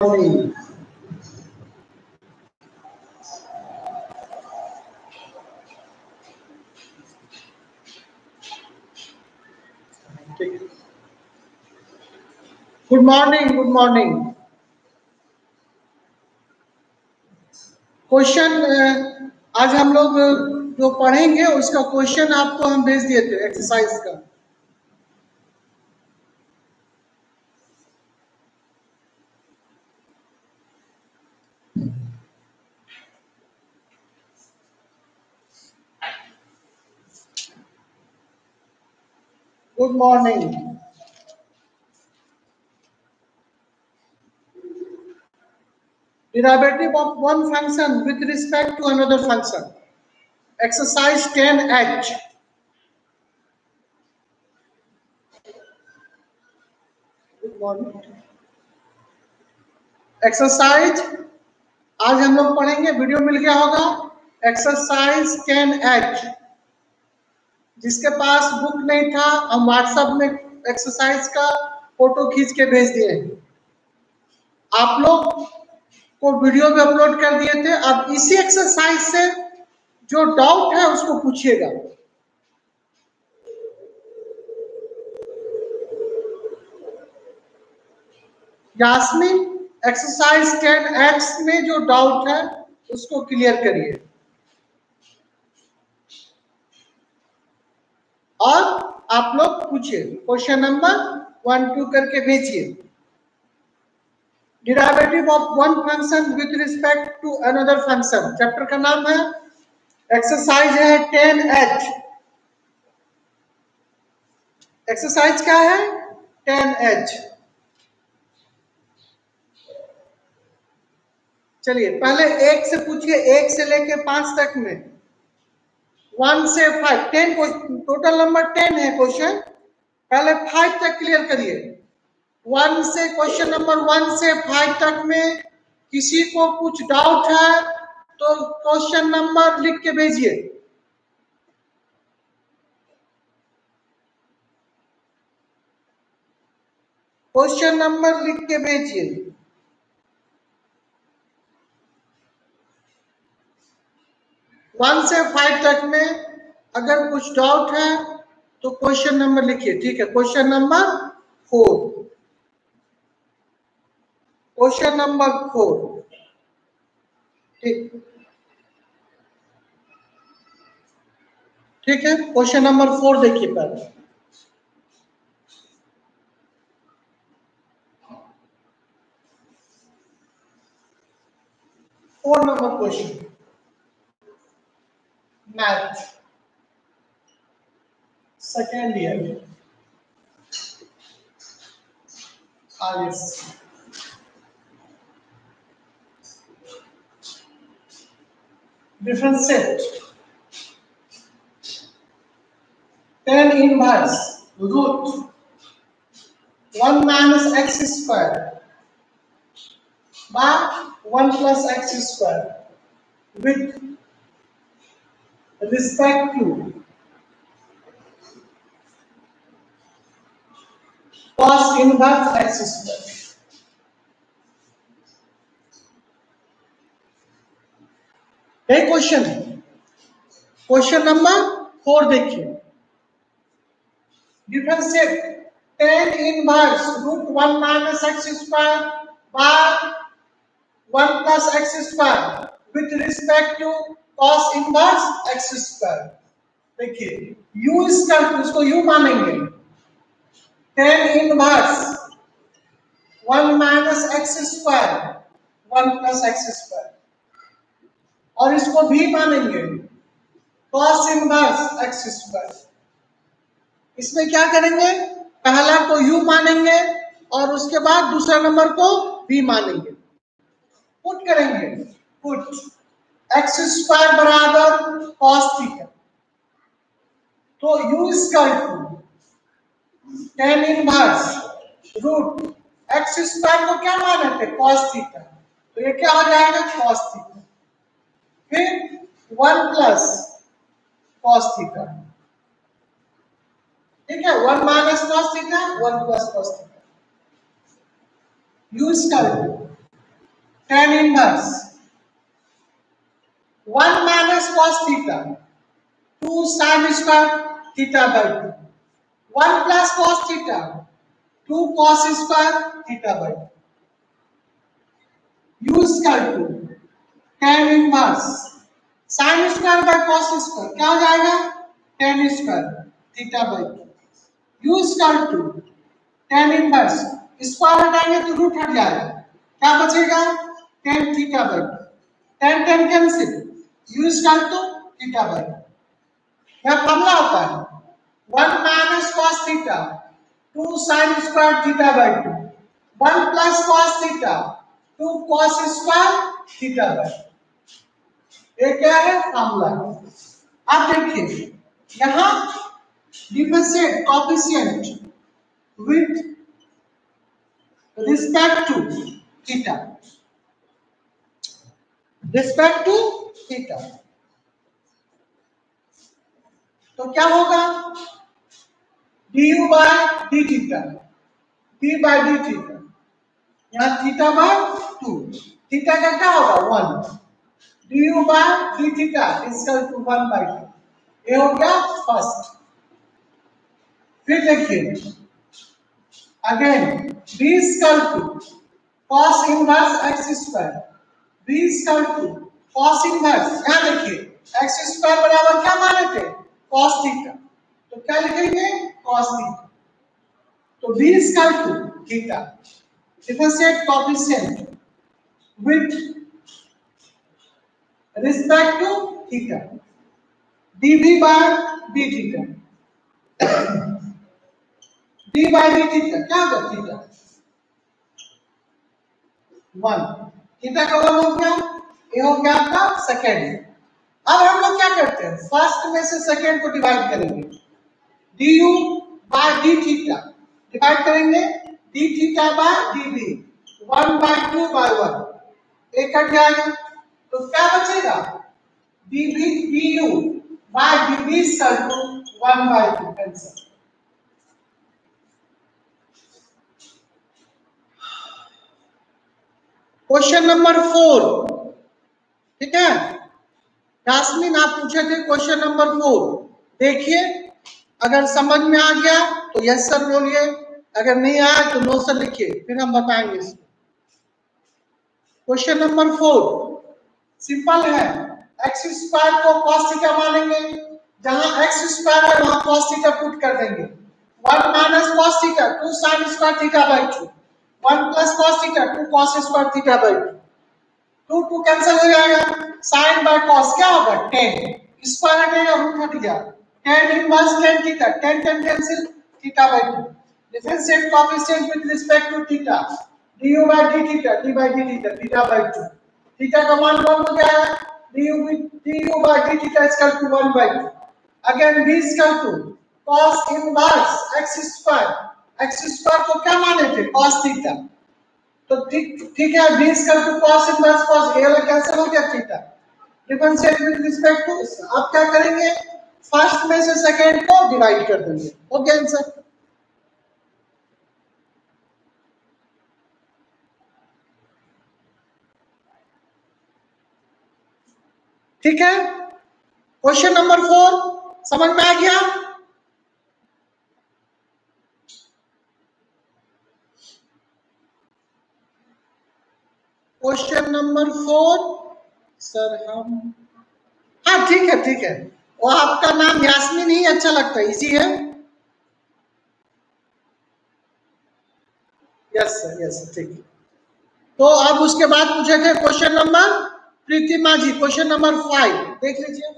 Good morning, good morning. Question आज हम लोग जो पढ़ेंगे उसका क्वेश्चन आपको हम भेज दिए थे एक्सरसाइज का good morning derivative of one function with respect to another function exercise 10h good morning exercise आज हम लोग पढ़ेंगे वीडियो मिल गया होगा एक्सरसाइज टेन एच जिसके पास बुक नहीं था, हम व्हाट्सएप में एक्सरसाइज का फ़ोटो खींच के भेज दिए। आप लोग को वीडियो भी अपलोड कर दिए थे। अब इसी एक्सरसाइज से जो डाउट है, उसको पूछिएगा। यास्मीन एक्सरसाइज टेन एक्स में जो डाउट है, उसको क्लियर करिए और आप लोग पूछिए। क्वेश्चन नंबर वन टू करके भेजिए। Derivative of one function with respect to another function chapter का नाम है एक्सरसाइज है टेन एच एक्सरसाइज क्या है? टेन एच चलिए, पहले एक से पूछिए, एक से लेके पाँच तक में। वन से five ten total number ten है क्वेश्चन पहले फाइव तक क्लियर करिए. वन से क्वेश्चन नंबर वन से फाइव तक में किसी को कुछ डाउट है तो क्वेश्चन नंबर लिख के भेजिए. क्वेश्चन नंबर लिख के भेजिए. वन से फाइव तक में अगर कुछ डाउट है तो क्वेश्चन नंबर लिखिए, ठीक है? Question number four question number four ठीक. ठीक है? क्वेश्चन नंबर फोर देखिए पहले. Four number question math. Second year. Ah. Different set. 10 inverse root 1 minus x square by 1 plus x square with respect to cos inverse x square यही question है question number four देखिए differentiate tan inverse root one minus x square by one plus x square with respect to cos inverse x square देखिए, u इसका इसको u मानेंगे। Tan inverse one minus x square one plus x square और इसको भी मानेंगे। Cos inverse x square इसमें क्या करेंगे? पहला को u मानेंगे और उसके बाद दूसरा नंबर को v मानेंगे। पुट करेंगे। पुट x स्क्वायर बराबर cos थीटा तो u square tan inverse root x square को क्या माने थे? cos थीटा तो ये क्या हो जाएगा? cos थीटा फिर वन प्लस कॉस थीटा ठीक है? One minus cos theta one plus cos theta use कर tan inverse 1 minus cos theta 2 sin square theta by 2 1 plus cos theta 2 cos square theta by 2 u square to tan inverse sin square by cos square क्या हो जाएगा tan square theta by 2 u square to tan inverse square हटाएँगे तो root हट जाएगा क्या बचेगा tan theta by 2 tan tan cancel u square तो theta 2 क्या फॉर्मूला होता है। One minus cos theta, two sine square theta by two. One plus cos theta, two cos square theta by ये क्या है? फॉर्मूला। अब देखिए, यहाँ differentiate coefficient with respect to theta respect to theta तो क्या होगा? D U by D theta D by D theta यहाँ थीटा बाय टू थीटा का क्या होगा? One D U by D theta is equal to one by two ये हो गया फ़र्स्ट फिर देखिए। Again B is equal to cos inverse x square B is equal to cos inverse यहाँ देखिए एक्स स्क्वायर बराबर क्या माने थे cos थीटा तो क्या लिखेंगे cos थीटा तो v equal to theta differentiate coefficient with respect to theta dv by d theta d by d theta क्या होगा थीटा वन थीटा का हो गया हो गया आपका सेकेंड अब हम लोग क्या करते हैं? फ़र्स्ट में से सेकेंड को डिवाइड करेंगे। D U by D theta divide करेंगे। D theta by D B one by two by one एक कट जाएगा। तो क्या बचेगा? D B D U by D B sir two one by two cancel question number four ठीक है? यास्मीन आप पूछे थे क्वेश्चन नंबर फोर देखिए, अगर समझ में आ गया तो यस सर बोलिए. अगर नहीं आया तो नो सर लिखिए. फिर हम बताएँगे क्वेश्चन नंबर फोर सिंपल है. एक्स स्क्वायर को कॉस थीटा मानेंगे. जहाँ एक्स स्क्वायर है, वहाँ कॉस थीटा पुट कर देंगे. One minus cos theta two sine square theta by two one plus cos theta two cos square theta by two two two cancel हो जाएगा। Sign by cos क्या होगा? Tan square हटेगा root हट गया tan inverse tan theta tan tan cancel theta by two differentiate coefficient with respect to theta du by d theta, d by d theta theta by 2 theta का मान कौन हो गया du du by d theta is equal to 1 by 2 again b is equal to cos inverse, x square x square को क्या माने थे? Cos theta तो ठीक ठीक है is equal to cos inverse cos ये वाला कैंसिल हो गया theta differentiate with respect to अब क्या करेंगे? फ़र्स्ट में से सेकंड को डिवाइड कर देंगे। ओके आंसर ठीक है? क्वेश्चन नंबर फोर समझ में आ गया? क्वेश्चन नंबर फोर, सर हम हाँ ठीक है ठीक है। वो आपका नाम यास्मीन ही अच्छा लगता है, इसी है? यस सर यस ठीक। है तो अब उसके बाद पूछे थे question number, Pritima ji, question number five देख लीजिए।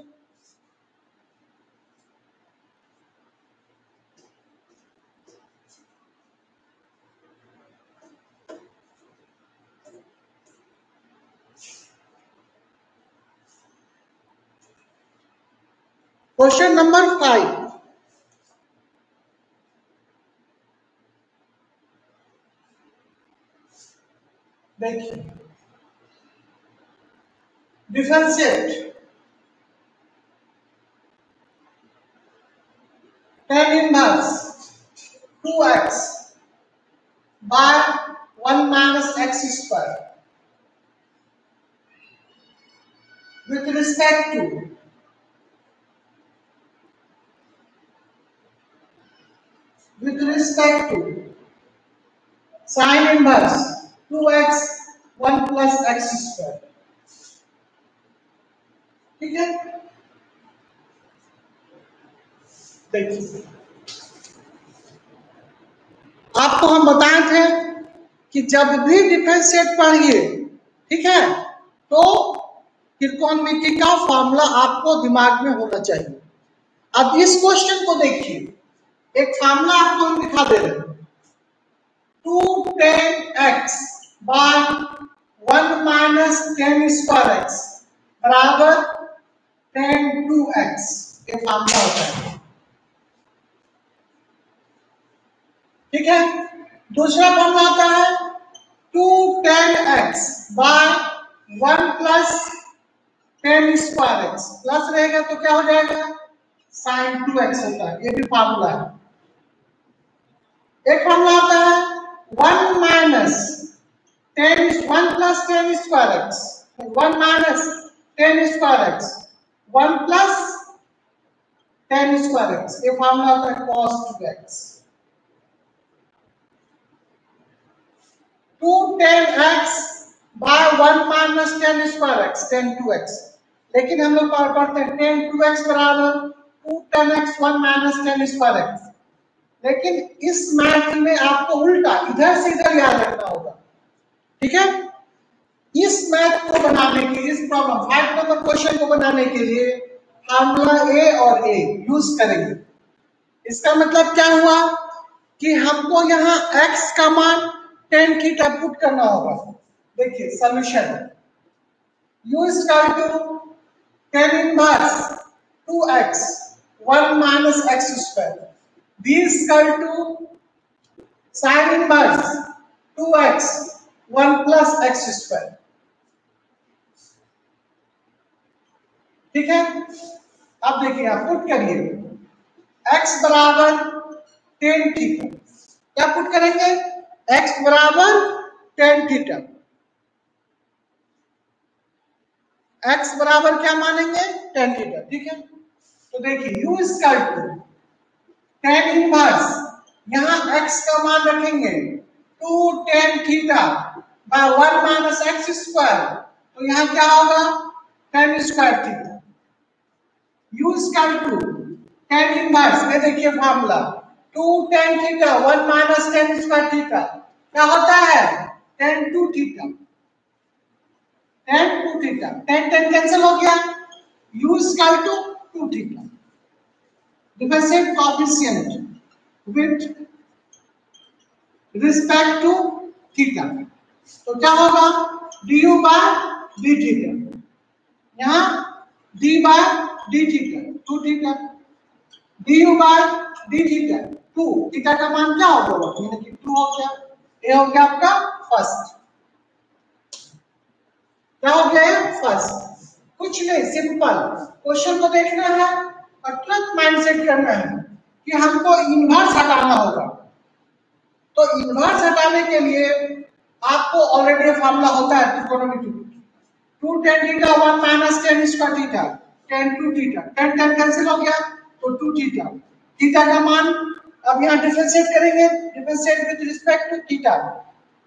क्वेश्चन नंबर फाइव देखिए differentiate tan inverse 2x by 1 minus x square with respect to with respect to sine inverse 2x 1 plus x square. ठीक है देखिए आपको हम बताए थे कि जब भी डिफरेंशिएट पढ़िए ठीक है? तो त्रिकोणमिति का फॉर्मूला आपको दिमाग में होना चाहिए। अब इस क्वेश्चन को देखिए। एक फॉर्मूला आपको हम दिखा दे रहे हैं। Two tan x by one minus tan square x बराबर टेन टू एक्स ये फॉर्मूला होता है। ठीक है? दूसरा फॉर्मूला होता है two tan x by one plus tan square x. Plus रहेगा तो क्या हो जाएगा? साइन टू एक्स होता है। ये भी फार्मूला है। एक फार्मूला आता है one minus tan one plus tan square x one minus tan square x one plus tan square x ये फार्मूला होता है cos two x two tan x by one minus tan square x tan two x लेकिन हम लोग पढ़ते हैं tan two x बराबर two tan x one minus tan square x लेकिन इस मैथ में आपको उल्टा इधर से इधर याद रखना होगा। ठीक है? इस मैथ को बनाने के लिए, इस प्रॉब्लम फाइव नंबर क्वेश्चन को बनाने के लिए फार्मूला ए और ए यूज़ करेंगे। इसका मतलब क्या हुआ? कि हमको यहाँ x का मान टेन थीटा पुट करना होगा। देखिए solution u is equal to tan inverse 2x 1 minus x square is equal to sin inverse 2x 1 plus x square. ठीक है? अब देखिए आप पुट करिए। X बराबर टेन थीटा क्या पुट करेंगे? X बराबर टेन थीटा x बराबर क्या मानेंगे? टेन थीटा ठीक है? तो देखिए, u square two tan inverse यहाँ x का मान रखेंगे। Two tan theta by one minus x square तो यहाँ क्या होगा? Tan square theta u square two tan inverse ये देखिए formula two tan theta one minus tan square theta क्या होता है? Tan two theta tan two theta tan tan cancel हो गया. U equal to two theta differentiate coefficient with respect to theta तो क्या होगा? du बाय डी थीटा यहाँ d by D theta two theta du by D theta two theta का मान क्या होगा? यानी कि टू हो गया। ये हो गया आपका फ़र्स्ट क्या हो गया? फ़र्स्ट कुछ नहीं सिंपल क्वेश्चन को देखना है। और माइंडसेट करना है कि हमको इन्वर्स हटाना होगा। तो इन्वर्स हटाने के लिए आपको ऑलरेडी फार्मूला होता है trigonometry two tan theta one minus tan square theta tan two theta tan tan cancel हो गया तो टू थीटा थीटा का मान अब यहाँ डिफरेंशिएट करेंगे। Differentiate with respect to theta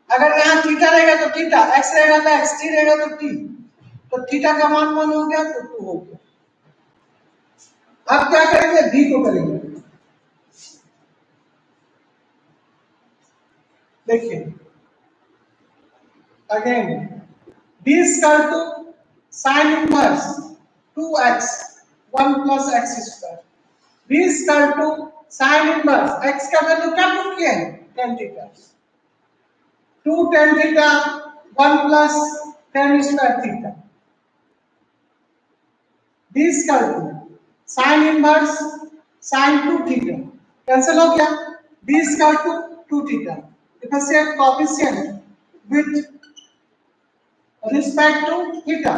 अगर यहाँ थीटा रहेगा तो थीटा एक्स रहेगा तो एक्स टी रहेगा तो टी तो थीटा का मान वन हो गया? तो टू हो गया। अब क्या करेंगे? बी को करेंगे। देखिए again B equal to sine inverse two x one plus x square B equal to sine inverse x का वैल्यू क्या पुट किए हैं? Tan theta two tan theta one plus tan square theta B equal to sine inverse sine two theta cancel हो गया? B equal to two theta differentiate coefficient with respect to theta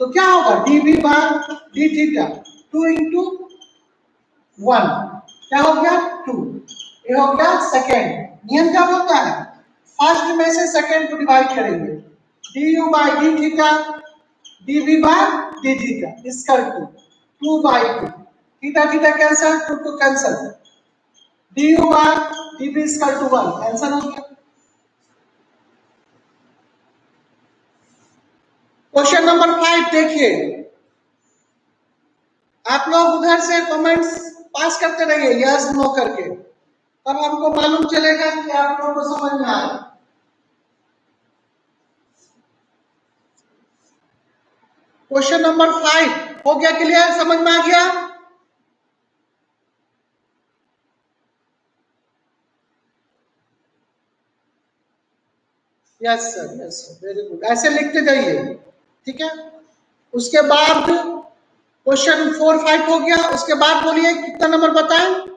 तो क्या होगा? D B by D theta two into one क्या हो गया? To ये हो गया सेकेंड नियम क्या होता है? फ़र्स्ट में से सेकेंड को डिवाइड करेंगे। D U by D theta D B by D theta is equal to two by two theta theta cancel two two cancel D U R D B is equal to one answer हो गया question number five देखिए। आप लोग उधर से comments pass करते रहिए yes no करके। तब हमको मालूम चलेगा कि आप लोगों को समझ में आया। क्वेश्चन नंबर फाइव हो गया क्लियर समझ में आ गया? Yes sir yes sir very good ऐसे लिखते जाइए। ठीक है? उसके बाद क्वेश्चन फोर फाइव हो गया। उसके बाद बोलिए कितना नंबर बताएँ?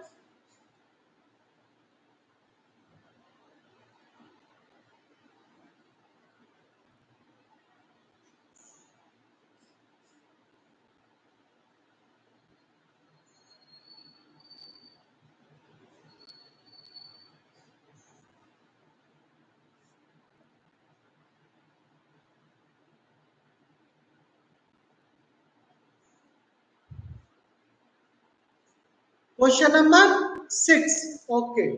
Question number 6. Okay.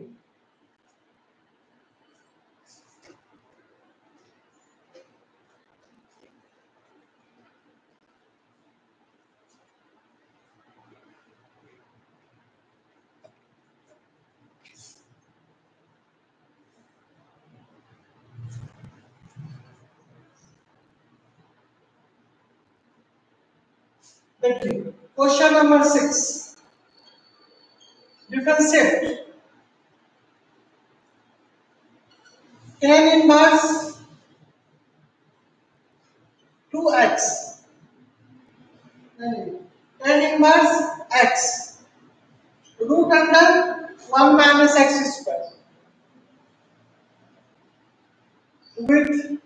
Thank you. Question number 6 you can say tan inverse 2x tan inverse x. Root under 1 minus x square. With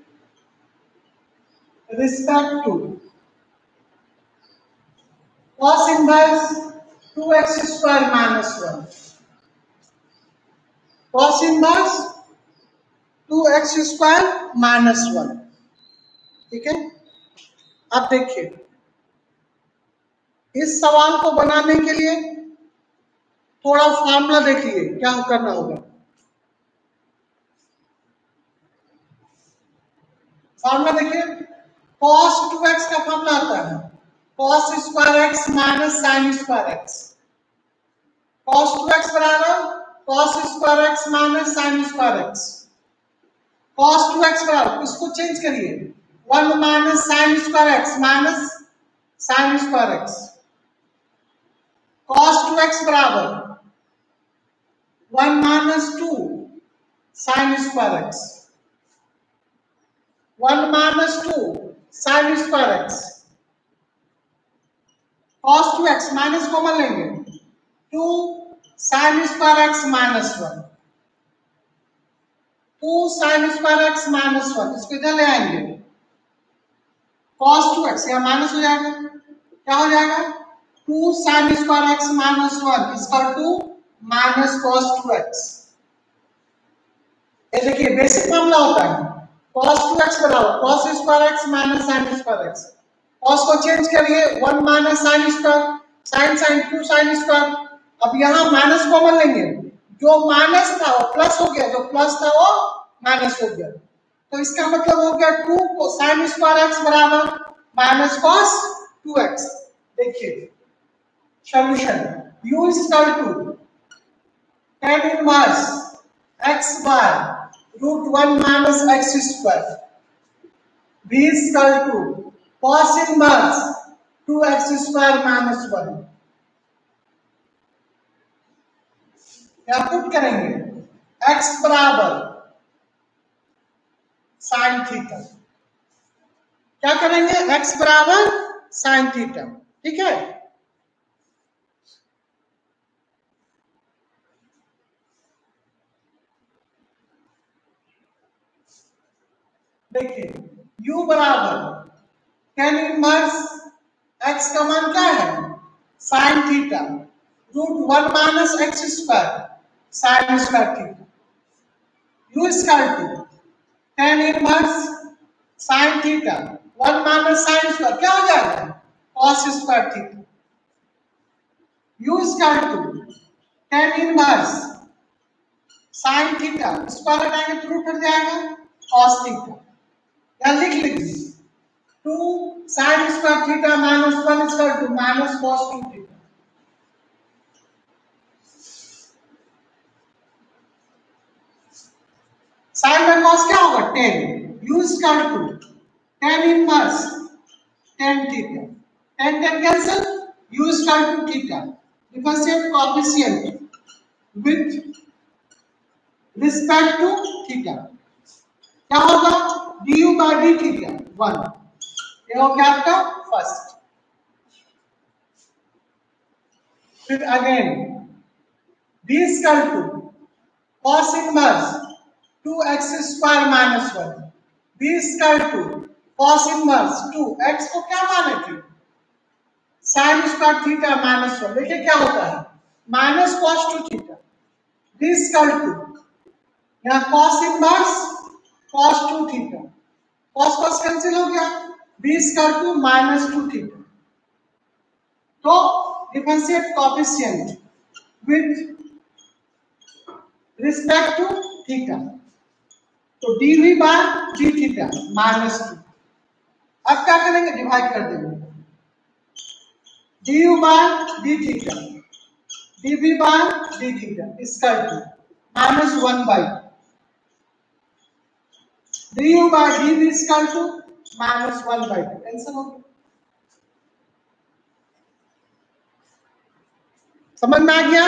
respect to cos inverse 2x square minus 1 cos inverse 2x square minus 1 ठीक है? अब देखिए, इस सवाल को बनाने के लिए थोड़ा फॉर्मूला देखिए, क्या करना होगा। फॉर्मूला देखिए कॉस टू एक्स का फॉर्मूला आता है। Cos square x minus sine square x x. Cos 2x बराबर cos square x minus sine square x. Cos 2x बराबर, इसको चेंज करिए. 1 minus sine square x minus sine square x x. Cos 2x बराबर 1 minus 2 sine square x. 1 minus 2 sine square x. cos 2x minus common लेंगे। 2 sin square x minus 1 2 sin square x minus 1 इसको इधर ले आएँगे। cos 2x यहाँ minus हो जाएगा। क्या हो जाएगा? 2 sin square x minus 1 equal to minus cos 2x ये देखिए बेसिक मामला होता है। cos 2x बराबर cos square x minus sin square x cos को चेंज करिए one minus sine square sine sine two sine square अब यहाँ माइनस कॉमन लेंगे। जो माइनस था वो प्लस हो गया, जो प्लस था वो माइनस हो गया। तो इसका मतलब हो गया टू sin स्क्वायर एक्स बराबर माइनस कॉस टू एक्स देखिए solution u is equal to tan inverse x by root 1 minus x square. b is equal to cos inverse 2x square minus 1 क्या पुट करेंगे। X बराबर sign theta क्या करेंगे? X बराबर sine theta ठीक है? देखिए, u बराबर टेन इनवर्स एक्स का मान क्या है? Sine theta root one minus x square sine square theta U square two tan inverse sine theta one minus sine square क्या हो जाएगा? Cos square u is equal to tan inverse sin theta. Square हटाएँगे तो root हट जाएगा. Cos theta. या लिख लीजिए। Two sine square theta minus one square two minus cos two theta. Sine by cos क्या होगा? टेन। यूज़ कर ten in tan theta. Tan tan cancel? Use कर theta. Because same coefficient with respect to theta. क्या होगा? D U by D theta, one. ये हो गया आपका फ़र्स्ट फिर again d is equal to cos inverse 2x square minus one b is equal to cos inverse 2x को क्या माने थे? Sine square theta minus one देखिए क्या होता है। Minus cos two theta is equal to यहाँ cos inverse cos two theta cos cos cancel हो गया। Is equal to minus two theta तो differentiate coefficient with respect to theta तो D V by D theta minus two. अब क्या करेंगे? Divide कर देंगे। D U by D theta D V by D theta इसका two minus one by. D U by D V इसका two minus one by two answer हो गया समझ में आ गया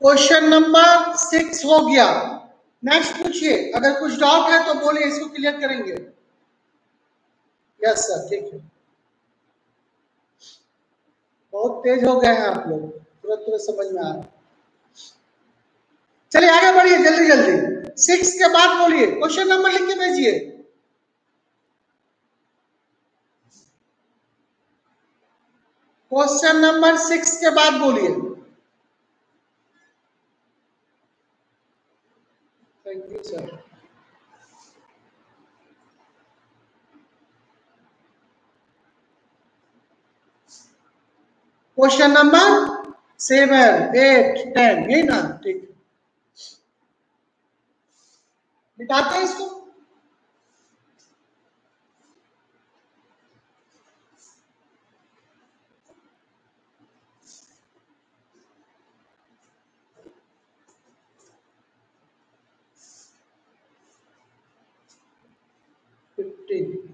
क्वेश्चन नंबर सिक्स हो गया. नेक्स्ट पूछिए. अगर कुछ डाउट है तो बोलिए, इसको क्लियर करेंगे. यस सर ठीक है बहुत तेज हो गए हैं आप लोग. तुरंत तुरंत समझ में आ रहा चलिए आगे बढ़िए, जल्दी जल्दी। सिक्स के बाद बोलिए। क्वेश्चन नंबर लिख के भेजिए। क्वेश्चन नंबर सिक्स के बाद बोलिए। Thank you sir question number seven eight ten यही ना, ठीक। मिटाते हैं इसको।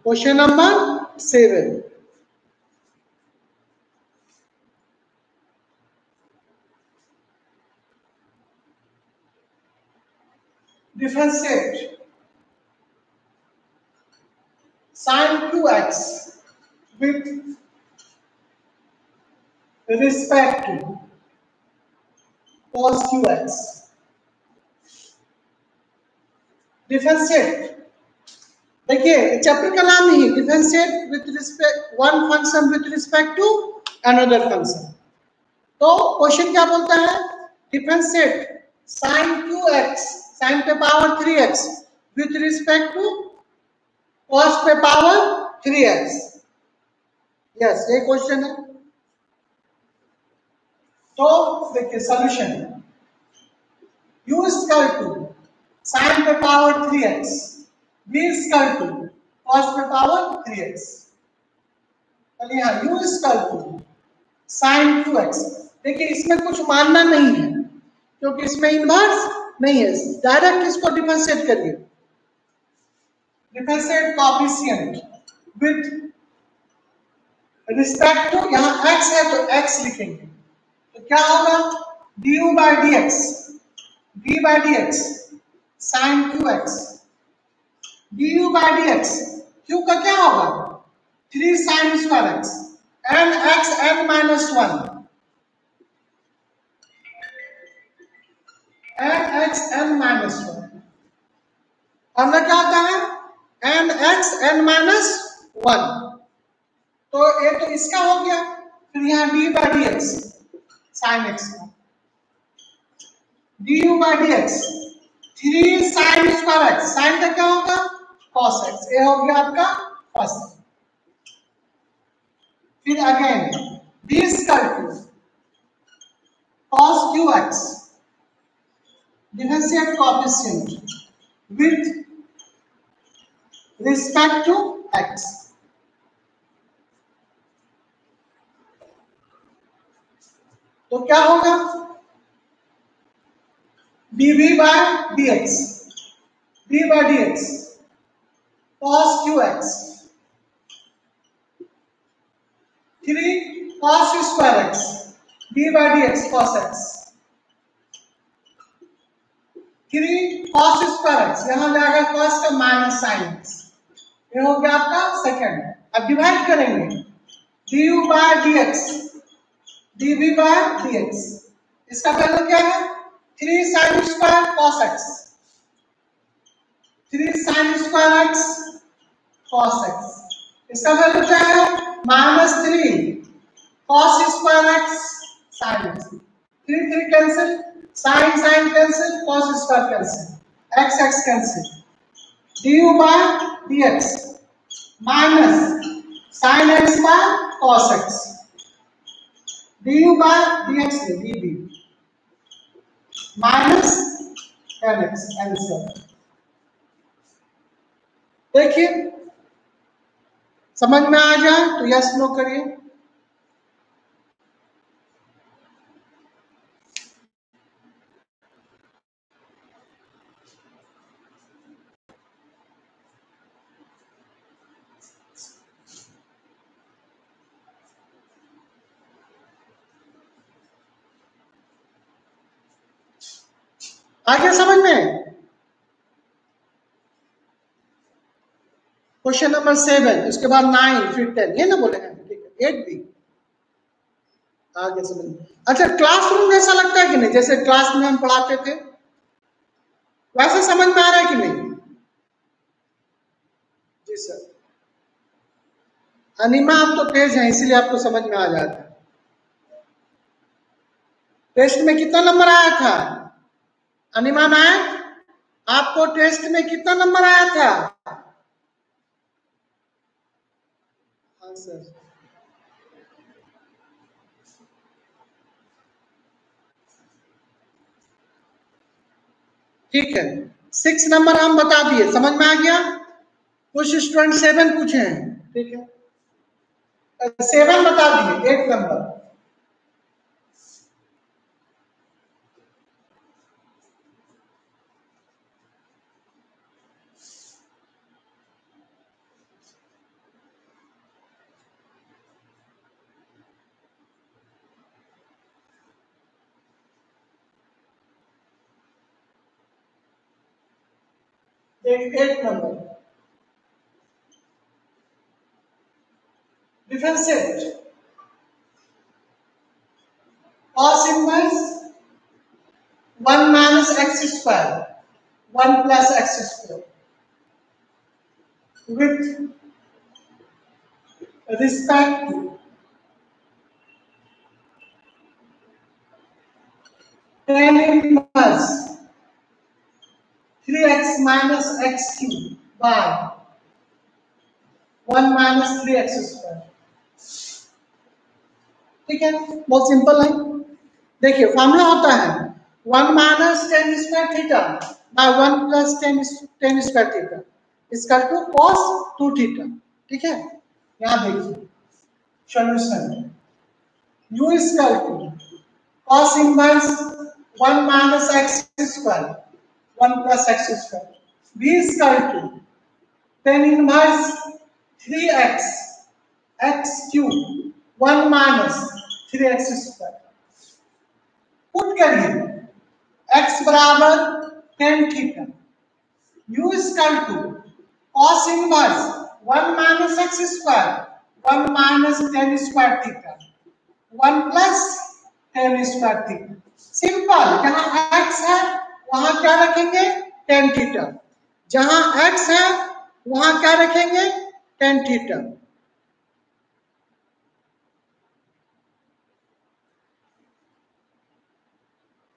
Question number seven differentiate sin 2x with respect to cos 2x. Differentiate देखिए चैप्टर का नाम ही differentiate with respect one function with respect to another function तो क्वेश्चन क्या बोलता है? डिफरेंशिएट sin 2x sin पे power 3x with respect to cos पे power 3x yes ये क्वेश्चन है. तो देखिए solution u equal to sin पे power 3x v equal to cos पे पावर 3x चलिए यहाँ u equal to sin 2x देखिए, इसमें कुछ मानना नहीं है, क्योंकि इसमें इनवर्स नहीं है। डायरेक्ट इसको डिफरेंशिएट करिए? Differentiate coefficient with respect to यहाँ x है तो x लिखेंगे। तो क्या होगा? du by dx, d by dx, sin 2x du by dx, q का क्या होगा? 3 sin square x, n x n minus 1 x n minus 1 हमने क्या होता है? N x n minus one तो ये तो इसका हो गया। फिर यहाँ d by dx sin x का। Du by dx three sine square x sine का क्या होगा? कॉस एक्स ये हो गया आपका फ़र्स्ट फिर again square two cos qx differentiate coefficient with respect to x. तो क्या होगा? D v by d x d by d x cos q x three cos square x d by d x cos x three cos square यहाँ जाएगा cos का minus sign ये हो गया आपका सेकंड अब डिवाइड करेंगे. D u by d x d v by d x इसका वैल्यू क्या है? Three sine square cos x three sine square x cos x इसका वैल्यू क्या है? Minus three cos square x sine three three cancel sine sine cancel cos square cancel x x cancel d u by d x minus sine x by cos x du by dx है db minus n x answer देखिए, समझ में आ जाए तो yes no करिए। आगे समझ में? क्वेश्चन नंबर सेवन उसके बाद नाइन फिर टेन ये ना बोले एट भी। आगे समझ में? अच्छा क्लासरूम जैसा लगता है कि नहीं? जैसे क्लास में हम पढ़ाते थे, वैसे समझ में आ रहा है कि नहीं? जी सर। अनिमा, आप तो तेज हैं, इसलिए आपको समझ में आ जाता है। टेस्ट में कितना नंबर आया था? अनिमा मैम, आपको टेस्ट में कितना नंबर आया था? हाँ सर। ठीक है। सिक्स नंबर हम बता दिए। समझ में आ गया? कुछ स्टूडेंट सेवन पूछे हैं। ठीक है। सेवन बता दिए eight number. Eight number. Differentiate. Cos inverse 1 minus x square 1 plus x square with respect to tan inverse 3x minus x cube by 1 minus 3x square. ठीक है? बहुत सिंपल है। देखिए फॉर्मूला होता है one minus tan square theta by one plus tan tan square theta इसका to cos two theta ठीक है? यहाँ देखिए। Solution u equal to cos inverse 1 minus x square 1 plus x square. V is equal to tan inverse 3x x cube 1 minus 3x square. Put करिए x बराबर tan थीटा is equal to cos inverse 1 minus x square 1 minus tan square theta 1 plus tan square theta. Simple जहाँ x है वहाँ क्या रखेंगे? Tan theta जहाँ x है, वहाँ क्या रखेंगे? टेन थीटा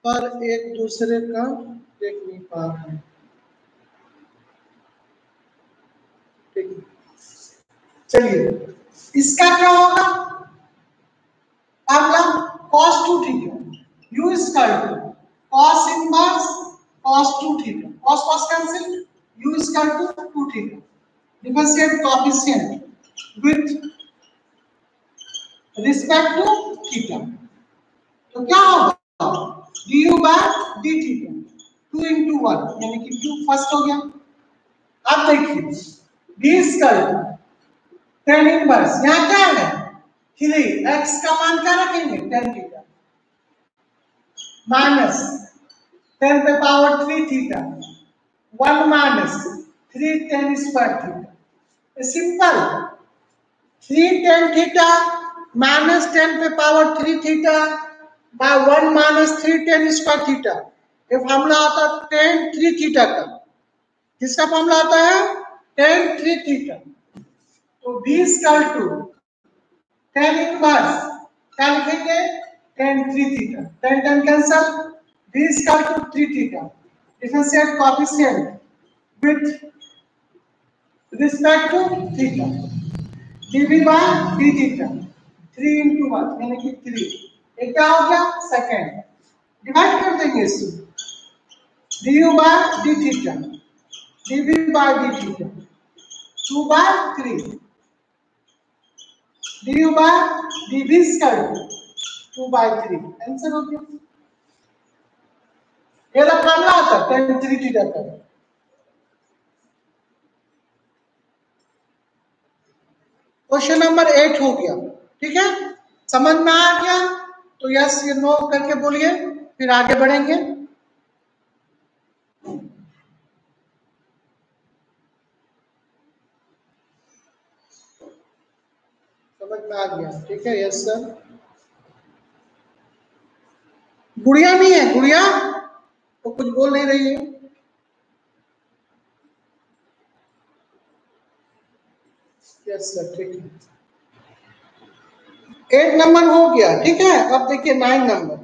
पर एक दूसरे का देख नहीं पा रहे ठीक चलिए। इसका क्या होगा? अगला cos two theta equal to cos inverse cos two theta cos cos cancel u is equal to 2 theta differentiate coefficient with respect to theta तो क्या होगा du by d theta 2 into 1 यानी कि 2 फ़र्स्ट हो गया अब देखिए equal to tan इनवर्स यहाँ क्या है थ्री एक्स का मान क्या रखेंगे टेन थीटा माइनस टेन पे power three theta one minus three tan square theta simple three tan theta minus tan पे power three theta by one minus three tan square theta ये formula आता है tan three theta का. किसका formula आता है? Tan three theta तो b equal to tan inverse क्या लिखेंगे? Tan three theta tan tan cancel b equal to three theta differentiate coefficient with respect to theta dv by d theta 3 into 1 यानी कि 3 ये क्या हो गया सेकंड डिवाइड कर देंगे इसको. Du by d theta dv by d theta 2 by 3 du by dv square 2 by 3 answer हो गया. ये वाला फॉर्मूला आता tan 3 theta question number eight हो गया, ठीक है? समझ में आ गया? तो यस ये नो करके बोलिए, फिर आगे बढ़ेंगे। समझ में आ गया, ठीक है? यस सर गुड़िया नहीं है, गुड़िया? वो कुछ बोल नहीं रही है। यस सर ठीक है। एट नंबर हो गया, ठीक है? अब देखिए nine number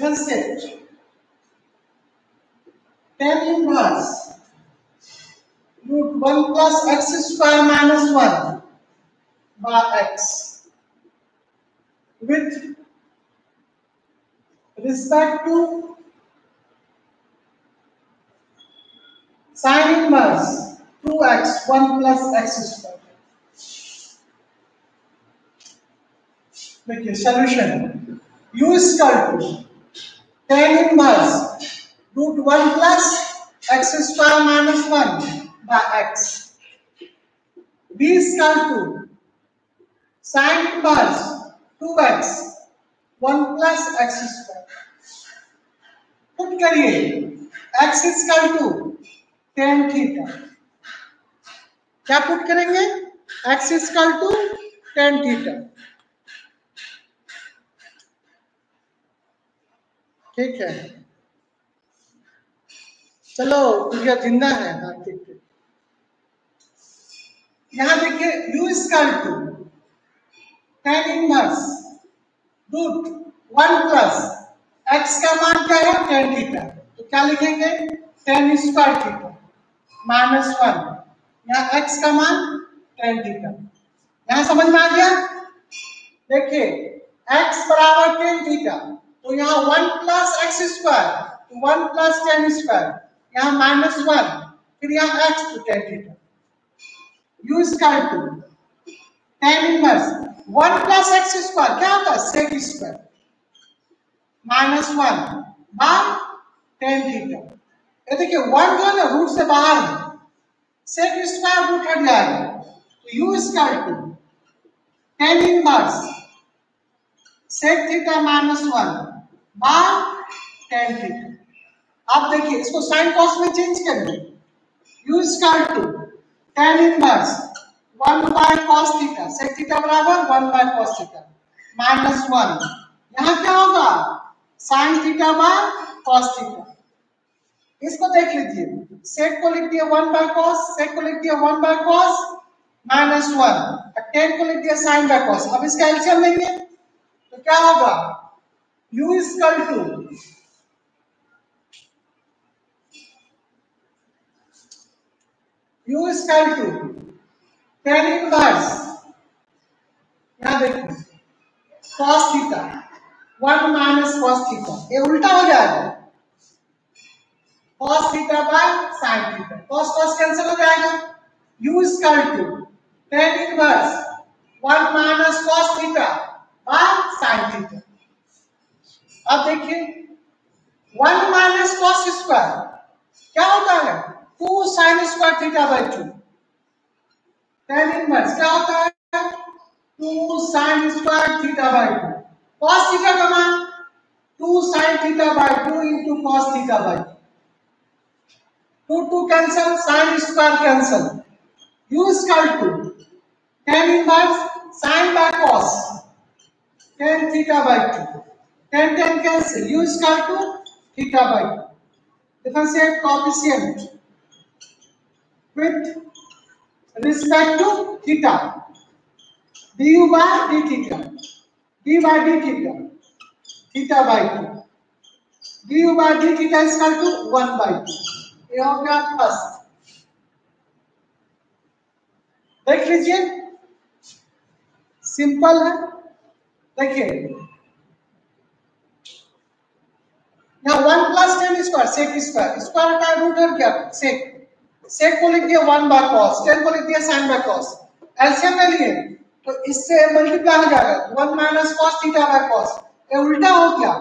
consent. Tan inverse root 1 plus x square minus 1 bar x with respect to sine inverse 2x 1 plus x square. Okay, solution u is equal to tan inverse root 1 plus x square minus 1 by x. b is equal to sin inverse 2x 1 plus x square. Put करिए x is equal to tan theta. क्या put करेंगे x is equal to tan theta. ठीक है। चलो गुड़िया ज़िंदा है हाँ ठीक है यहाँ देखिए u square to tan inverse root one plus x का मान क्या है? Tan थीटा तो क्या लिखेंगे? Tan square theta minus one यहाँ एक्स का मान tan थीटा यहाँ समझ में आ गया? देखिए एक्स बराबर tan थीटा तो यहाँ वन प्लस एक्स स्क्वायर तो वन प्लस टेन स्क्वायर, यहाँ माइनस वन, फिर यहाँ x to tan theta. U square to tan inverse one plus x square, क्या होता है? Sec square minus one by tan theta. ये देखिए, वन जो है ना रूट से बाहर है। सेक स्क्वायर रूट हट जाएगा। तो u square to tan inverse sec theta minus 1 by tan theta आप देखिए, इसको साइन कॉस में चेंज कर। दें u square to tan inverse one by cos theta sec theta बराबर one by cos theta minus one यहाँ क्या होगा? Sine theta by cos theta इसको देख लीजिए। सेक को लिख दिया वन बाय कॉस सेक को लिख दिया one by cos minus one tan को लिख दिया साइन बाय कॉस अब इसका एल्शियम लेंगे। तो क्या होगा? U equal to u equal to tan inverse यहाँ देखो, cos theta one minus cos theta ये उल्टा हो जाएगा। cos theta by sin theta cos cos cancel हो जाएगा। U equal to tan inverse one minus cos theta by sin theta अब देखिए वन माइनस कॉस स्क्वायर क्या होता है? Two sine square theta by two tan inverse क्या होता है? Two sine square theta by two cos theta का मान two sine theta by two into cos theta by two two cancel sine square cancel u square to tan inverse sine by cos tan theta by two tan tan cancel u is equal to theta by 2 differentiate coefficient with respect to theta du by d theta d by d theta theta by 2 du by d theta is equal to 1 by 2 ये हो गया first देख लीजिए simple है देखिए यहाँ one plus tan square sec square square का root है क्या सेक सेक को लिख दिया वन बाय कॉस टेन को लिख दिया साइन बाय कॉस एलसीएम ले लिए तो इससे मल्टीप्लाई हो जाएगा। One minus cos theta by cos ये उल्टा हो गया।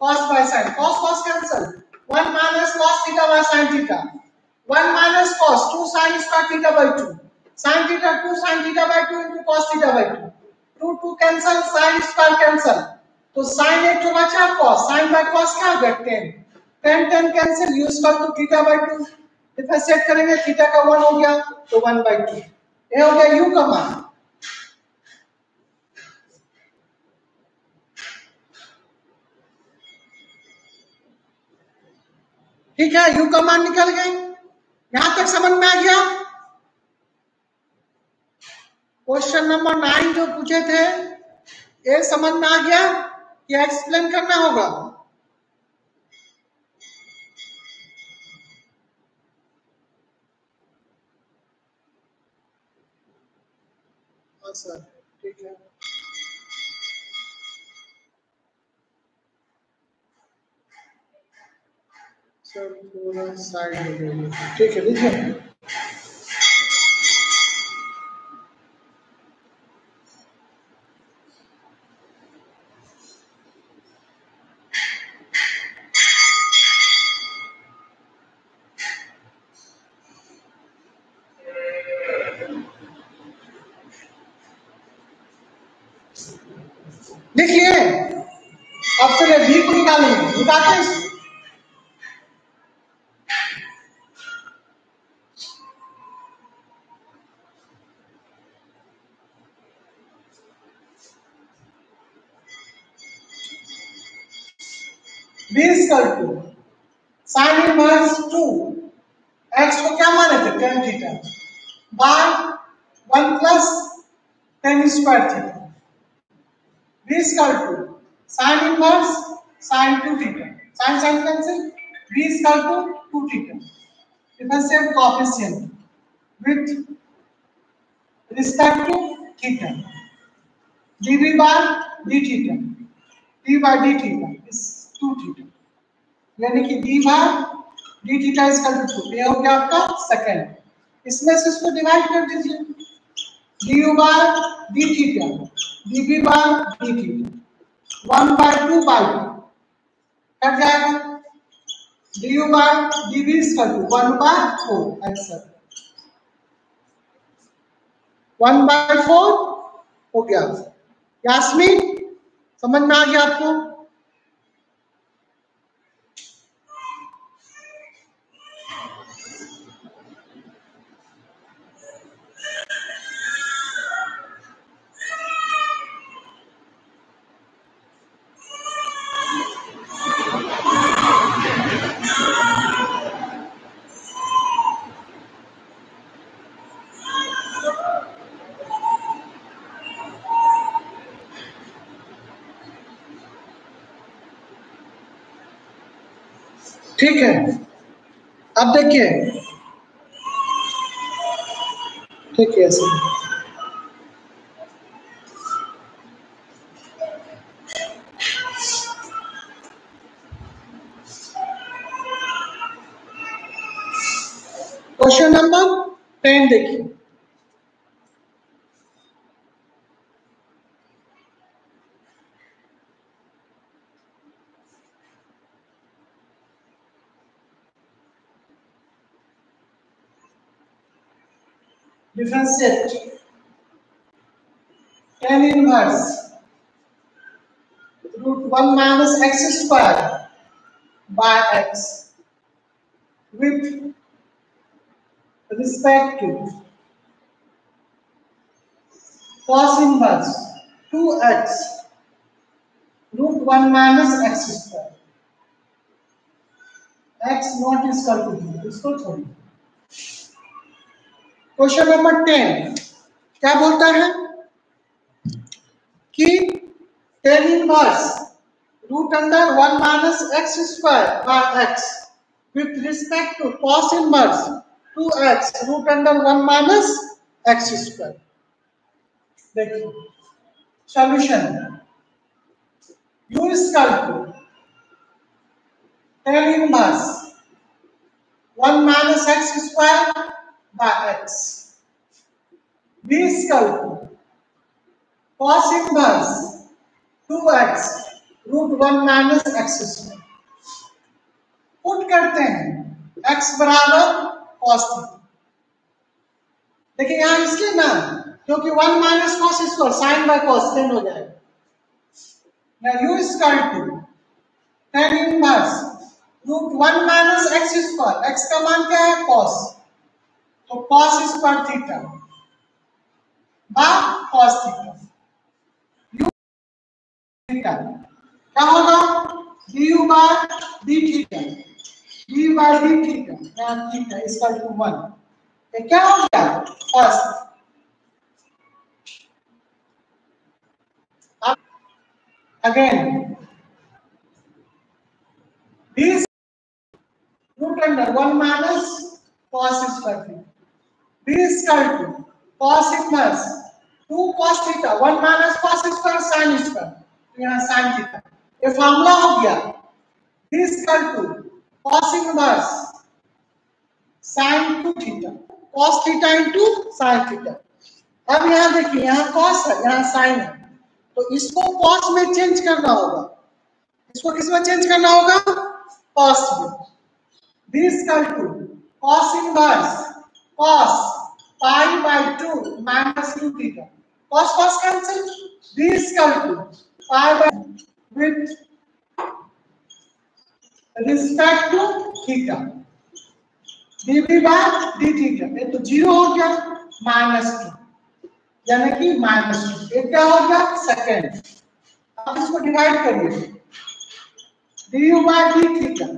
Cos by sine cos cos cancel one minus cos theta by sine theta one minus cos two sine square theta by two sine theta two sine theta by two into cos theta by two two two cancel sine square cancel तो sine एक तो बचा cos, sign by cos क्या होगा 10 10 10 cancel use कर तो theta by 2 differentiate करेंगे theta का 1 हो गया तो 1 बाय 2 ये हो गया u का मान ठीक है यू का मान निकल गए यहाँ तक समझ में आ गया? क्वेश्चन नंबर नाइन जो पूछे थे, ये समझ में आ गया? क्या एक्सप्लेन करना होगा। सर ठीक है। सर पूरा साइड हो ठीक है लिखिए equal to sine inverse two x को क्या माने थे tan theta by one plus tan square theta is equal to sin inverse sin 2 theta. Sin sin cancel. v is equal to 2 theta. Differentiate coefficient with respect to theta. dv by d theta. d by d theta is 2 theta. यानी कि d theta is equal to 2. ये हो गया आपका second. इसमें से इसको divide कर दीजिए. du by d theta. dv by dt one by two by cut जाएगा। du by dv equal to one by four answer one by four हो गया। यास्मीन समझ में आ गया आपको? है अब देखिए। ठीक है सर क्वेश्चन नंबर टेन देखिए। differentiate tan inverse root 1 minus x square by x with respect to cos inverse 2x root 1 minus x square x not is equal to इसको छोड़िए क्वेश्चन नंबर टेन। क्या बोलता है? कि tan inverse root under one minus x square by x with respect to cos inverse two x root under one minus x square देखिए solution u to tan inverse one minus x square by x. Equal to cos inverse 2x root one minus x square put करते हैं x बराबर cos देखिए यहाँ इसलिए ना, क्योंकि one minus cos square sine by cos tan हो जाएगा now u equal to tan inverse root one minus x square x का मान क्या है? Cos तो cos स्क्वायर थीटा बा cos थीटा u थीटा क्या होगा du by d theta d बाय d थीटा यहाँ थीटा इसका टू वन ये क्या हो गया cos again this root under 1 minus cos square theta is equal to cos inverse 2 cos theta 1 minus cos square sin square तो sin theta ये formula हो गया b is equal to cos inverse sin 2 theta cos theta into sin theta अब यहाँ देखिए यहाँ cos है यहाँ sin है तो इसको cos में चेंज करना होगा इसको किसमें चेंज करना होगा cos में b is equal to cos inverse cos pi by 2 minus 2 theta. Cos cos cancel. B is equal to pi by with respect to theta. dv by d theta. ये तो zero हो गया minus two यानी कि minus two ये क्या हो गया सेकेंड अब इसको डिवाइड करिए du by d theta.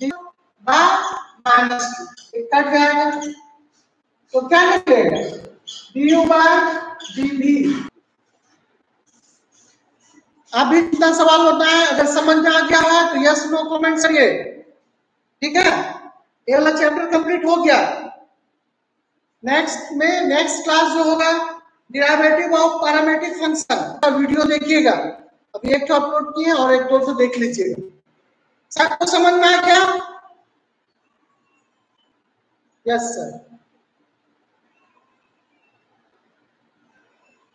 du by two ये कट जाएगा तो क्या निकलेगा d u by d b. अभी इतना सवाल होता है अगर समझ में आ गया है तो यस नो कमेंट करिए। ठीक है? ये वाला चैप्टर कंप्लीट हो गया। नेक्स्ट में नेक्स्ट क्लास जो होगा डिराइवेटिव ऑफ़ पैरामेट्रिक फ़ंक्शन का वीडियो देखिएगा। अभी एक तो अपलोड किए और एक तो देख लीजिएगा। सबको समझ में आया क्या यस सर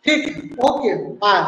ठीक ओके बाय